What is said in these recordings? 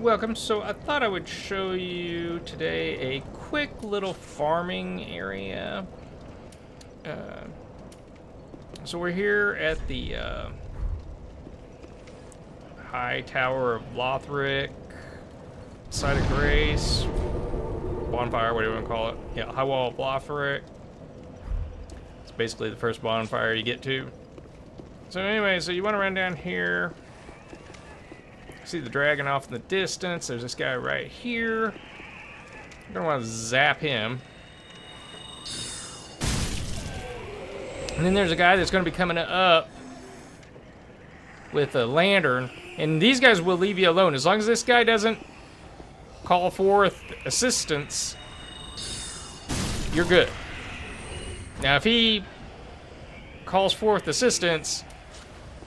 welcome. So I thought I would show you today a quick little farming area. Uh, so we're here at the uh, High Tower of Lothric, Site of Grace, bonfire, whatever you want to call it. Yeah, High Wall of Lothric. It's basically the first bonfire you get to. So anyway, so you want to run down here. See the dragon off in the distance. There's this guy right here. You're gonna want to zap him. And then there's a guy that's gonna be coming up with a lantern. And these guys will leave you alone. As long as this guy doesn't call forth assistance, you're good. Now, if he calls forth assistance,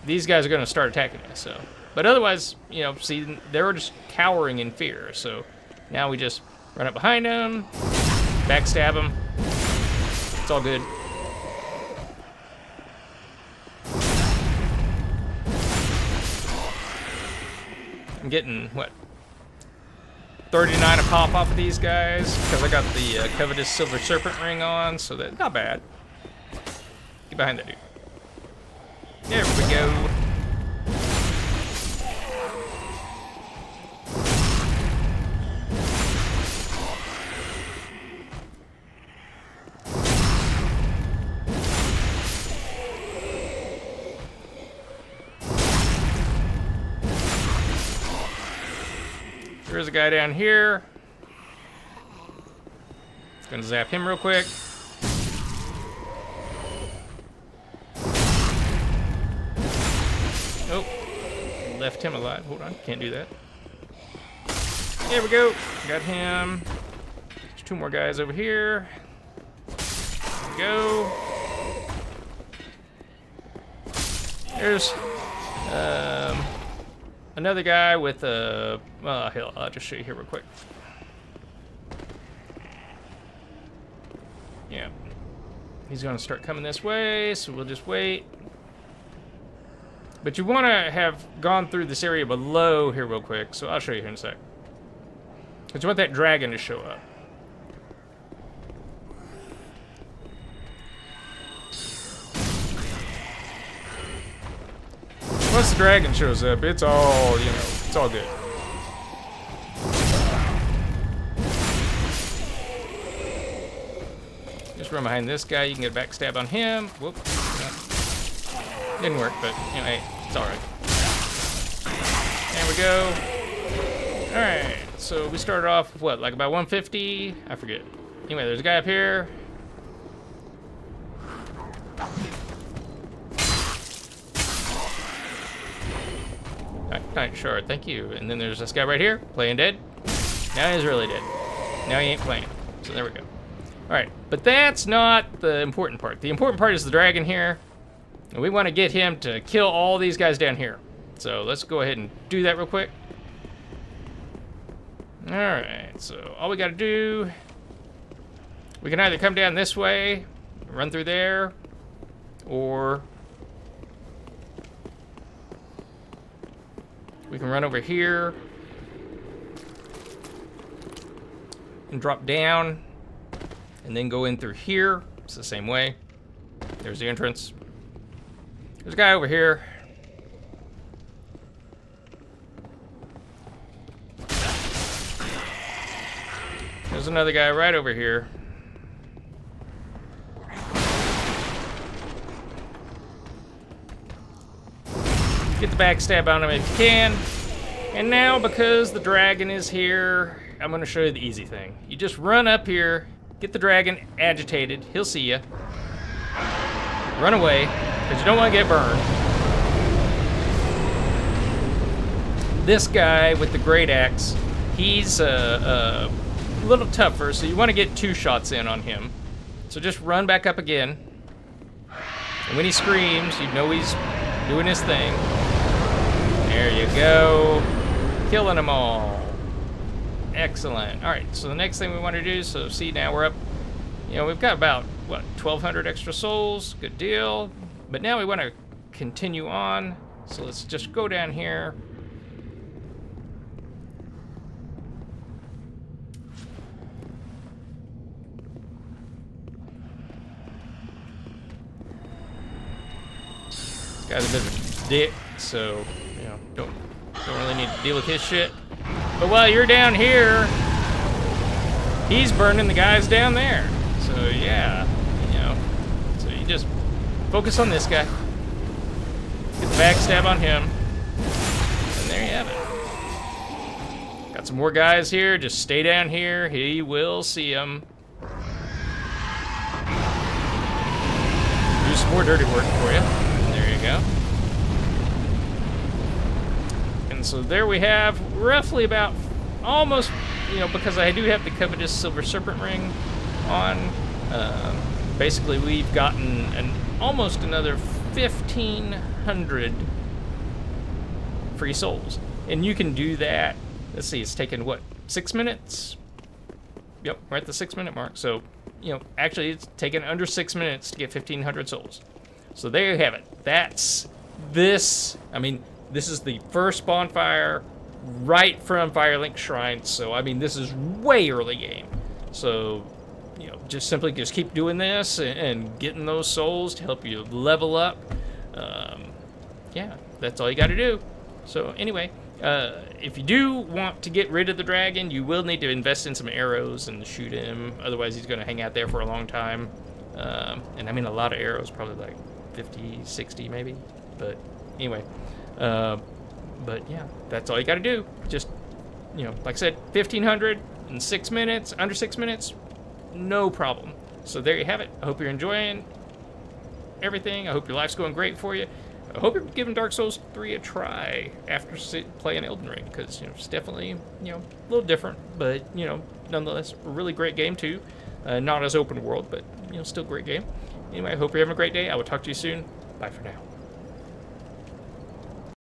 these guys are going to start attacking us. So, but otherwise, you know, see, they were just cowering in fear. So now we just run up behind them, backstab them. It's all good. I'm getting what 39 a pop off of these guys because I got the uh, covetous silver serpent ring on, so that's not bad. Get behind that dude. There we go. There's a guy down here. Gonna zap him real quick. Oh, left him alive. Hold on, can't do that. There we go. Got him. There's two more guys over here. Go. There's um, another guy with a. Well, hell, I'll just show you here real quick. Yeah. He's gonna start coming this way, so we'll just wait. But you want to have gone through this area below here real quick, so I'll show you here in a sec. Because you want that dragon to show up. Once the dragon shows up, it's all, you know, it's all good. Just run behind this guy, you can get a backstab on him. Whoop. Didn't work, but, you know, hey, it's alright. There we go. Alright, so we started off with what, like about 150? I forget. Anyway, there's a guy up here. Night Shard, thank you. And then there's this guy right here, playing dead. Now he's really dead. Now he ain't playing. So there we go. Alright, but that's not the important part. The important part is the dragon here. And we want to get him to kill all these guys down here. So let's go ahead and do that real quick. Alright, so all we got to do... We can either come down this way, run through there, or... We can run over here and drop down and then go in through here. It's the same way. There's the entrance. There's a guy over here. There's another guy right over here. The backstab on him if you can. And now, because the dragon is here, I'm going to show you the easy thing. You just run up here, get the dragon agitated. He'll see you. Run away, because you don't want to get burned. This guy with the great axe, he's uh, uh, a little tougher, so you want to get two shots in on him. So just run back up again. And when he screams, you know he's doing his thing. There you go. Killing them all. Excellent. All right, so the next thing we want to do, so see now we're up, you know, we've got about, what, 1,200 extra souls. Good deal. But now we want to continue on. So let's just go down here. This guy's a bit dick, so you know don't don't really need to deal with his shit. But while you're down here, he's burning the guys down there. So yeah, you know. So you just focus on this guy. Get the backstab on him. And there you have it. Got some more guys here. Just stay down here. He will see them. Do some more dirty work for you. There you go. So there we have roughly about almost, you know, because I do have the covetous silver serpent ring on, uh, basically we've gotten an almost another 1,500 free souls. And you can do that, let's see, it's taken, what, six minutes? Yep, we're at the six minute mark. So, you know, actually it's taken under six minutes to get 1,500 souls. So there you have it. That's this, I mean, this is the first bonfire right from Firelink Shrine. So, I mean, this is way early game. So, you know, just simply just keep doing this and, and getting those souls to help you level up. Um, yeah, that's all you got to do. So, anyway, uh, if you do want to get rid of the dragon, you will need to invest in some arrows and shoot him. Otherwise, he's going to hang out there for a long time. Um, and I mean, a lot of arrows, probably like 50, 60 maybe. But anyway. Uh, but yeah, that's all you got to do. Just, you know, like I said, 1500 in six minutes, under six minutes, no problem. So there you have it. I hope you're enjoying everything. I hope your life's going great for you. I hope you're giving Dark Souls 3 a try after playing Elden Ring, because you know it's definitely you know a little different, but you know nonetheless a really great game too. Uh, not as open world, but you know still great game. Anyway, I hope you're having a great day. I will talk to you soon. Bye for now.